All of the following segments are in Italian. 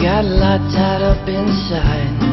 got a lot tied up inside.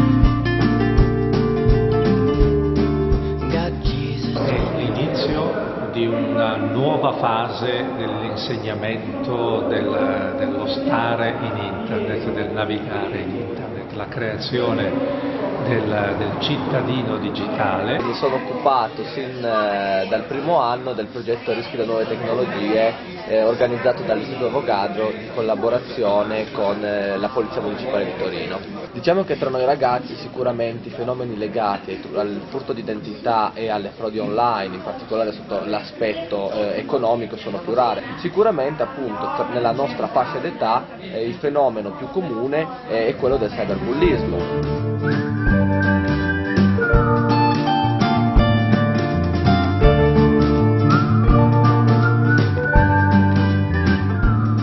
È l'inizio di una nuova fase dell'insegnamento del- dello stare in internet, del navigare in internet, la creazione del, del cittadino digitale. Mi sono occupato sin eh, dal primo anno del progetto Rischi da nuove tecnologie eh, organizzato dall'Istituto Avogadro in collaborazione con eh, la Polizia Municipale di Torino. Diciamo che tra noi ragazzi sicuramente i fenomeni legati al furto di identità e alle frodi online, in particolare sotto l'aspetto eh, economico, sono più rare. Sicuramente appunto nella nostra fascia d'età il fenomeno più comune è quello del cyberbullismo.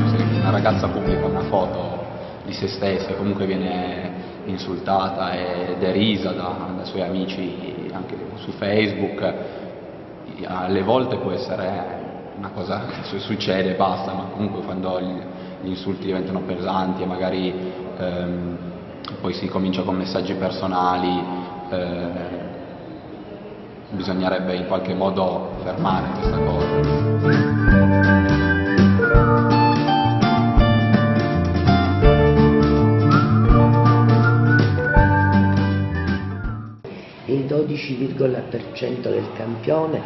Se una ragazza pubblica una foto di se stessa e comunque viene insultata e derisa da, dai suoi amici anche su Facebook, alle volte può essere una cosa che su- succede e basta, ma comunque quando gli insulti diventano pesanti e magari ehm, poi si comincia con messaggi personali, eh, bisognerebbe in qualche modo fermare questa cosa. Il 12,% del campione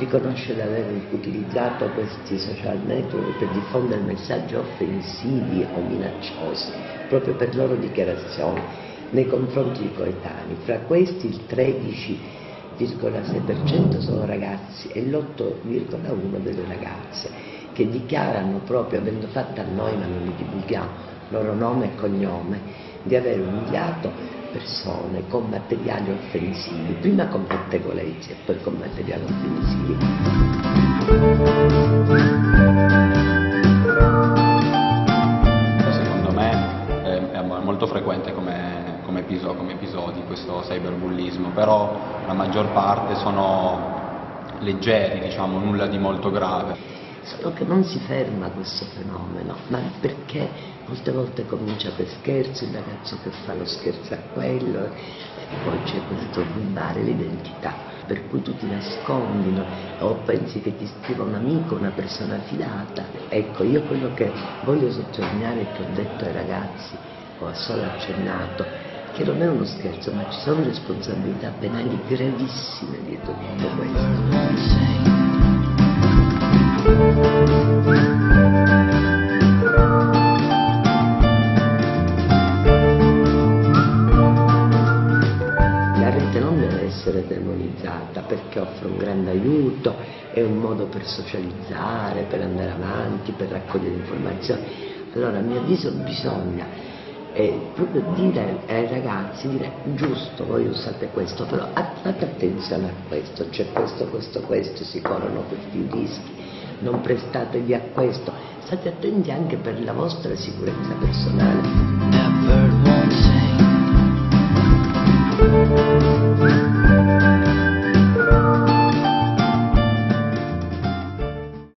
riconosce di aver utilizzato questi social network per diffondere messaggi offensivi o minacciosi, proprio per loro dichiarazioni nei confronti di coetanei. Fra questi il 13,6% sono ragazzi e l'8,1% delle ragazze che dichiarano proprio, avendo fatto a noi ma non li divulghiamo, loro nome e cognome, di aver umiliato persone con materiali offensivi, prima con pettegolezzi e poi con materiali offensivi. Secondo me eh, molto frequente come, come episo- come episodi questo cyberbullismo, però la maggior parte sono leggeri, diciamo, nulla di molto grave. Solo che non si ferma questo fenomeno, ma perché molte volte comincia per scherzo, il ragazzo che fa lo scherzo a quello e poi c'è questo rubare l'identità, per cui tu ti nascondi o pensi che ti scriva un amico, una persona fidata. Ecco, io quello che voglio sottolineare che ho detto ai ragazzi, ho solo accennato, che non è uno scherzo, ma ci sono responsabilità penali gravissime dietro tutto questo. Demonizzata perché offre un grande aiuto, è un modo per socializzare, per andare avanti, per raccogliere informazioni. Allora a mio avviso bisogna eh, proprio dire ai ragazzi, dire giusto, voi usate questo, però fate attenzione a questo, c'è questo, questo, questo, si corrono questi rischi, non prestatevi a questo, state attenti anche per la vostra sicurezza personale.